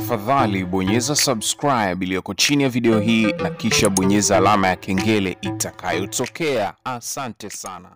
tafadhali bonyeza subscribe iliyoko chini ya video hii na kisha bonyeza alama ya kengele itakayotokea. Asante sana.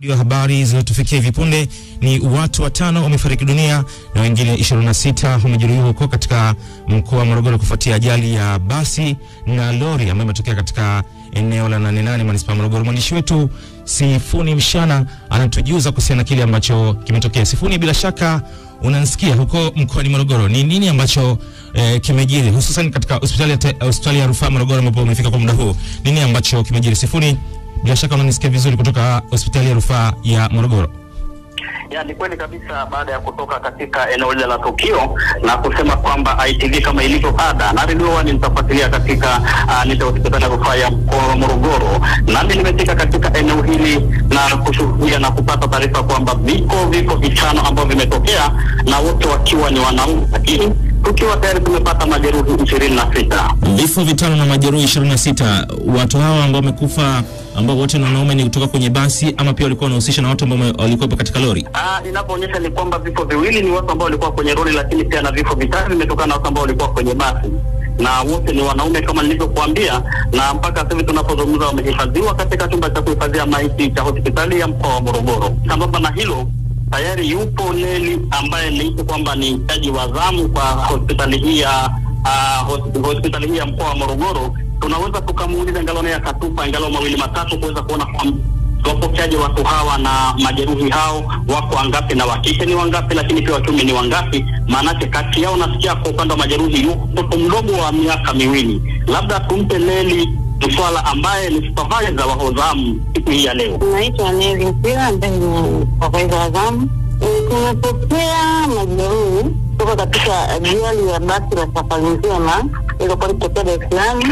Ndio habari zinazotufikia hivi punde ni watu watano wamefariki dunia na wengine 26 wamejeruhiwa huko katika mkoa wa Morogoro kufuatia ajali ya basi na lori ambayo imetokea katika eneo la Nane Nane manispaa Morogoro. Mwandishi wetu Sifuni Mshana anatujuza kuhusiana na kile ambacho kimetokea. Sifuni, bila shaka unanisikia huko mkoani Morogoro, ni nini ambacho eh, kimejiri hususan katika hospitali ya, hospitali ya rufaa Morogoro ambapo umefika kwa muda huu? Nini ambacho kimejiri Sifuni? Bila shaka unanisikia vizuri kutoka hospitali ya rufaa ya Morogoro. Ya, ni kweli kabisa. Baada ya kutoka katika eneo lile la tukio na kusema kwamba ITV kama ilivyo ada na Radio wani nitafuatilia katika uh, nitahospitali ya rufaa ya mkoa wa Morogoro, nami nimefika katika eneo hili na kushuhudia na kupata taarifa kwamba viko viko vitano ambavyo vimetokea na wote wakiwa ni wanaume, lakini tukiwa tayari tumepata majeruhi ishirini na sita. Vifo vitano na majeruhi 26. Watu hawa ambao wamekufa ambao wote ni wanaume ni kutoka kwenye basi ama pia walikuwa wanahusisha na watu ambao walikuwepo katika lori? Ah, inavyoonyesha ni kwamba vifo viwili ni watu ambao walikuwa kwenye lori, lakini pia na vifo vitatu vimetokana na watu ambao walikuwa kwenye basi na wote ni wanaume kama nilivyokuambia, na mpaka sasa hivi tunapozungumza wamehifadhiwa katika chumba cha kuhifadhia maiti cha hospitali ya mkoa wa Morogoro. Sambamba na hilo tayari yupo Neli ambaye niite kwamba ni mtaji wa zamu kwa hospitali hii ya uh, hospitali hii ya mkoa wa Morogoro. Tunaweza tukamuuliza angalau naye akatupa angalau mawili matatu kuweza kuona kwamba wapokeaje watu hawa na majeruhi hao wako wangapi na wakike ni wangapi, lakini pia wakiume ni wangapi? Maanake kati yao nasikia kwa upande wa majeruhi yuko mdogo wa miaka miwili. Labda tumpe Neli swala ambaye ni supervisor wa Hozamu siku hii ya leo. Naitwa Neli Mpira ambaye ni supervisor wa Hozamu. Tumepokea majeruhi kutoka katika ajali ya basi la safari nzima iliyokuwa ikitokea Dar es Salaam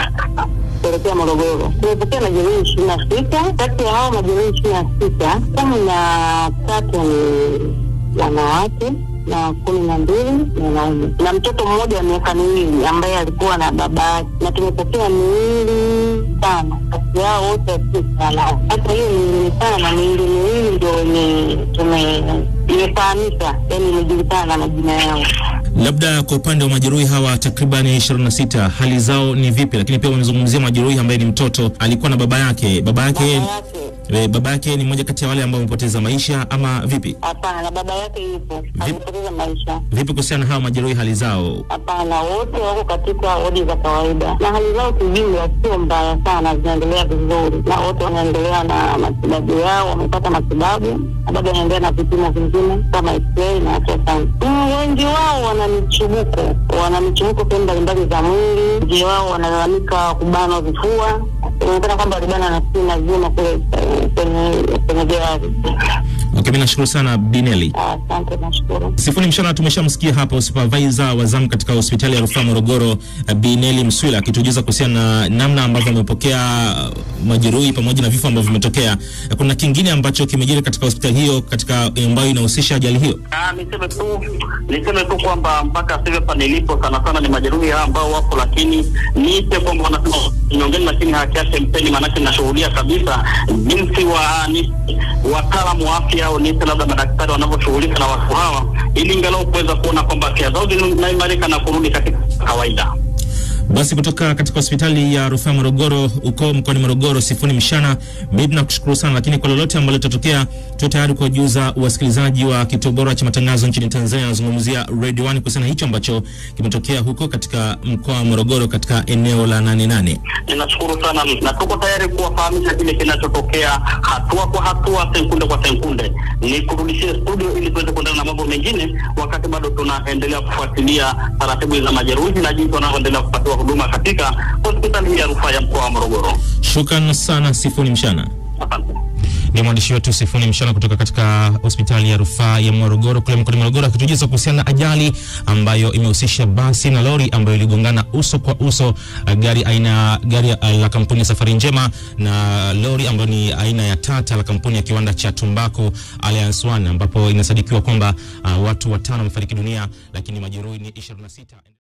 kuelekea Morogoro. Tumepokea majeruhi ishirini na sita. Kati ya hao majeruhi ishirini na sita, kumi na tatu ni wanawake na kumi na mbili ni wanaume na mtoto mmoja wa miaka miwili ambaye alikuwa na baba yake, na tumepokea miili tano kati yao wote hata hiyo miili mitano, miili miwili ndio wenye tume imefahamika, yani imejulikana na majina yao. Labda kwa upande wa majeruhi hawa takriban 26 hali zao ni vipi? Lakini pia wamezungumzia majeruhi ambaye ni mtoto alikuwa na baba yake. Baba yake Baba yake e, baba yake ni mmoja kati ya wale ambao wamepoteza maisha ama vipi? hapana, baba yake yupo, amepoteza maisha. Vipi kuhusiana na hawa majeruhi hali zao? Hapana, wote wako katika wodi za kawaida na hali zao kijumla sio mbaya sana, zinaendelea vizuri na wote wanaendelea na matibabu yao, wamepata matibabu na bado wanaendelea na vipimo vingine kama x-ray na ultrasound. Mm, Wengi wana michubuko, wana michubuko sehemu mbalimbali za mwili. Je, wao wanalalamika kubanwa vifua, inaonekana kwamba walibana na sina vyuma kule eh, kwenye kwenye. Okay, mimi nashukuru sana Bineli. Asante, nashukuru. Sifuni Mshana, tumeshamsikia hapo supervisor wa zamu katika hospitali ya rufaa Morogoro, Binelli Bineli Mswila akitujuza kuhusiana na namna ambavyo amepokea eh, majeruhi pamoja na vifo ambavyo vimetokea. Eh, Kuna kingine ambacho kimejiri katika hospitali hiyo katika eh, ambayo inahusisha ajali hiyo? Ah, niseme tu niseme tu kwamba mpaka sasa hapa nilipo sana sana ni majeruhi ambao wapo, lakini niite kwamba wanasema nyongeni, lakini haki yake mpeni, maanake nashuhudia kabisa jinsi wa ni wataalamu wa afya au nisi labda madaktari wanavyoshughulika na watu hawa, ili ingalau kuweza kuona kwamba afya zao zinaimarika na kurudi katika kawaida. Basi kutoka katika hospitali ya rufaa Morogoro huko mkoani Morogoro, Sifuni Mshana, mimi nakushukuru sana, lakini kwa lolote ambalo litatokea, tu tayari kuwajuza wasikilizaji wa kituo bora cha matangazo nchini Tanzania, nazungumzia Radio One kuhusiana hicho ambacho kimetokea huko katika mkoa wa Morogoro katika eneo la Nane Nane. Ninashukuru sana na tuko tayari kuwafahamisha kile kinachotokea hatua kwa hatua, sekunde kwa sekunde. Ni kurudishia studio ili tuweze kuendelea na mambo mengine, wakati bado tunaendelea kufuatilia taratibu za majeruhi na jinsi wanavyoendelea kupatiwa huduma katika hospitali ya rufaa ya mkoa wa Morogoro. Shukran sana Sifuni Mshana. Asante. Ni mwandishi wetu Sifuni Mshana kutoka katika hospitali ya rufaa ya Morogoro kule mkoani Morogoro akitujuza kuhusiana na ajali ambayo imehusisha basi na lori ambayo iligongana uso kwa uso, uh, gari aina gari uh, la kampuni ya Safari Njema na lori ambayo ni aina ya Tata la kampuni ya kiwanda cha Tumbaku Alliance One, ambapo inasadikiwa kwamba uh, watu watano wamefariki dunia, lakini majeruhi ni 26.